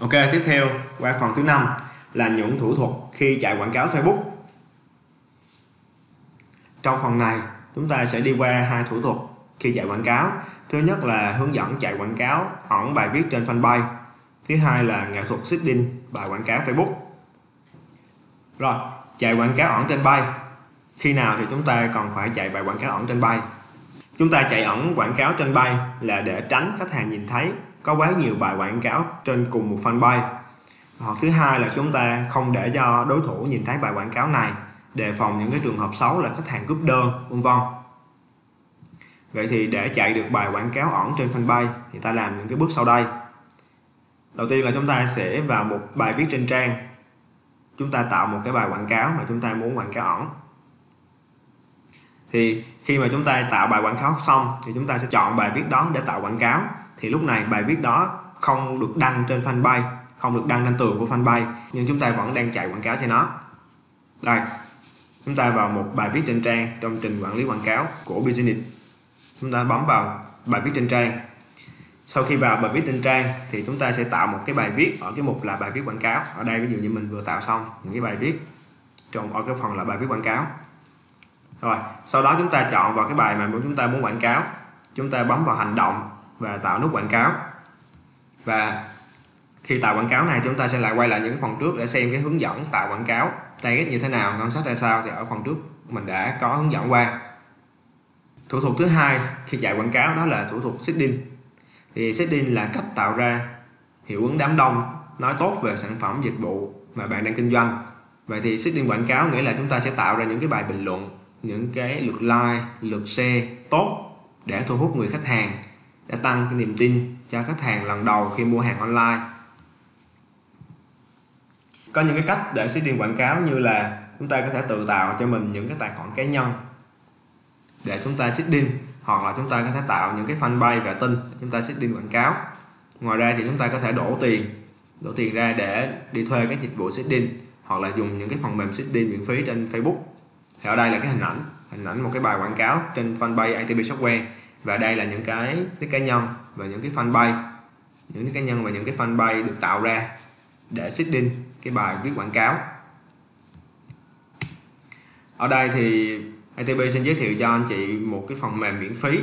Ok, tiếp theo qua phần thứ năm là những thủ thuật khi chạy quảng cáo Facebook. Trong phần này, chúng ta sẽ đi qua hai thủ thuật khi chạy quảng cáo. Thứ nhất là hướng dẫn chạy quảng cáo ẩn bài viết trên fanpage. Thứ hai là nghệ thuật seeding bài quảng cáo Facebook. Rồi, chạy quảng cáo ẩn trên bay. Khi nào thì chúng ta còn phải chạy bài quảng cáo ẩn trên bay? Chúng ta chạy ẩn quảng cáo trên bay là để tránh khách hàng nhìn thấy có quá nhiều bài quảng cáo trên cùng một fanpage. Hoặc thứ hai là chúng ta không để cho đối thủ nhìn thấy bài quảng cáo này, đề phòng những cái trường hợp xấu là khách hàng cúp đơn, vân vân. Vậy thì để chạy được bài quảng cáo ẩn trên fanpage thì ta làm những cái bước sau đây. Đầu tiên là chúng ta sẽ vào một bài viết trên trang. Chúng ta tạo một cái bài quảng cáo mà chúng ta muốn quảng cáo ẩn thì khi mà chúng ta tạo bài quảng cáo xong thì chúng ta sẽ chọn bài viết đó để tạo quảng cáo. Thì lúc này bài viết đó không được đăng trên fanpage, không được đăng lên tường của fanpage, nhưng chúng ta vẫn đang chạy quảng cáo cho nó. Đây, chúng ta vào một bài viết trên trang trong trình quản lý quảng cáo của business. Chúng ta bấm vào bài viết trên trang. Sau khi vào bài viết trên trang thì chúng ta sẽ tạo một cái bài viết, ở cái mục là bài viết quảng cáo. Ở đây ví dụ như mình vừa tạo xong những cái bài viết, trong ở cái phần là bài viết quảng cáo rồi, sau đó chúng ta chọn vào cái bài mà chúng ta muốn quảng cáo. Chúng ta bấm vào hành động và tạo nút quảng cáo. Và khi tạo quảng cáo này, chúng ta sẽ lại quay lại những cái phần trước để xem cái hướng dẫn tạo quảng cáo target như thế nào, ngân sách ra sao thì ở phần trước mình đã có hướng dẫn qua. Thủ thuật thứ hai khi chạy quảng cáo đó là thủ thuật seeding. Thì seeding là cách tạo ra hiệu ứng đám đông, nói tốt về sản phẩm, dịch vụ mà bạn đang kinh doanh. Vậy thì seeding quảng cáo nghĩa là chúng ta sẽ tạo ra những cái bài bình luận những cái lượt like, lượt share tốt để thu hút người khách hàng, để tăng cái niềm tin cho khách hàng lần đầu khi mua hàng online. Có những cái cách để seeding quảng cáo như là chúng ta có thể tự tạo cho mình những cái tài khoản cá nhân để chúng ta seeding hoặc là chúng ta có thể tạo những cái fanpage và tin để chúng ta seeding quảng cáo. Ngoài ra thì chúng ta có thể đổ tiền đổ tiền ra để đi thuê các dịch vụ seeding hoặc là dùng những cái phần mềm seeding miễn phí trên Facebook thì ở đây là cái hình ảnh hình ảnh một cái bài quảng cáo trên fanpage ITB Software và đây là những cái cái cá nhân và những cái fanpage, những cái cá nhân và những cái fanpage được tạo ra để seeding cái bài viết quảng cáo. Ở đây thì ITB xin giới thiệu cho anh chị một cái phần mềm miễn phí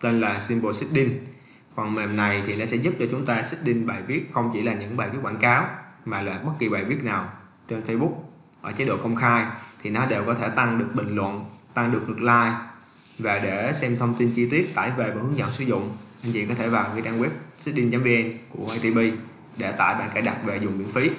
tên là Simple Seeding phần mềm này thì nó sẽ giúp cho chúng ta seeding bài viết không chỉ là những bài viết quảng cáo mà là bất kỳ bài viết nào trên Facebook ở chế độ công khai thì nó đều có thể tăng được bình luận, tăng được lượt like. Và để xem thông tin chi tiết, tải về và hướng dẫn sử dụng, anh chị có thể vào cái trang web seeding.vn của ITB để tải bản cài đặt về dùng miễn phí.